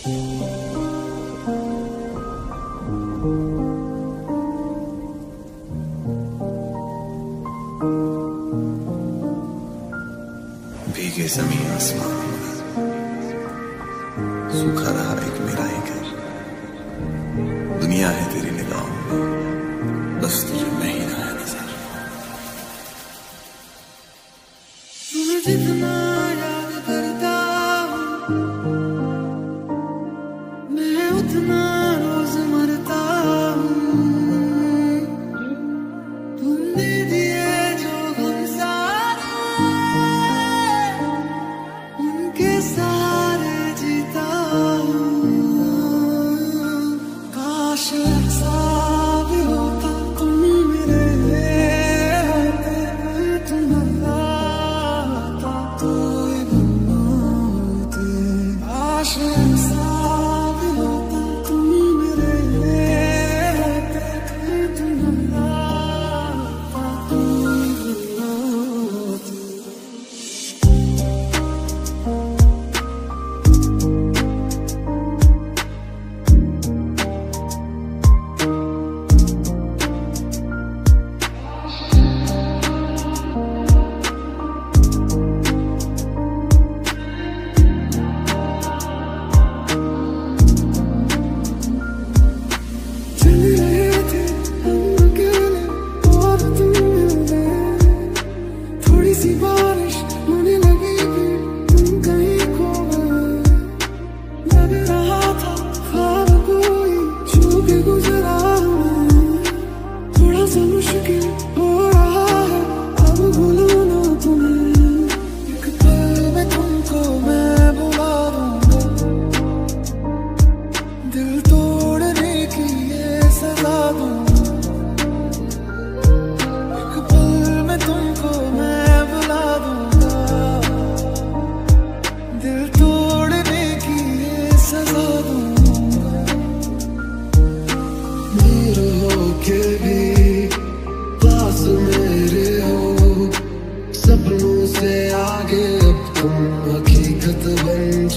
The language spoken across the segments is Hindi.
भीगे ज़मीन आसमान सूखा रहा एक मेरा ही। घर दुनिया है तेरी निगाहों में। बस तुझे मैं ही ना है नज़र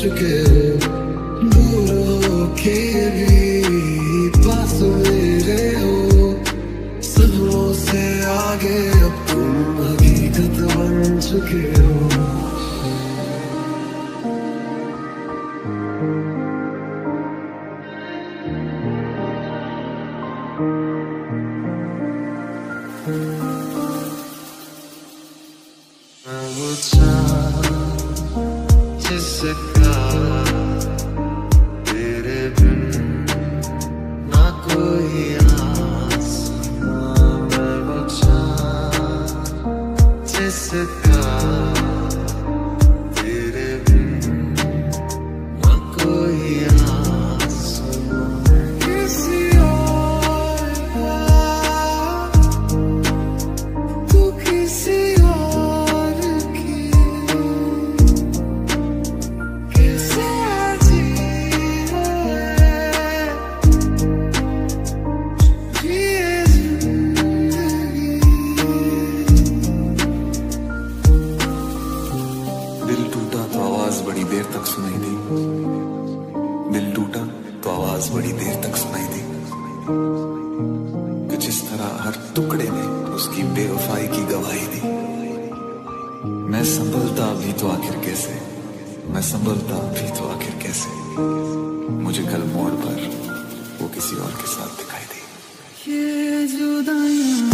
Africa, no, no. kiss a. दिल टूटा तो आवाज़ बड़ी देर तक सुनाई दी। कि जिस तरह हर टुकड़े ने उसकी बेवफाई की गवाही दी। मैं संभलता भी तो आखिर कैसे? मैं संभलता भी तो आखिर कैसे? मुझे कल मोड़ पर वो किसी और के साथ दिखाई दी। ये जुदाई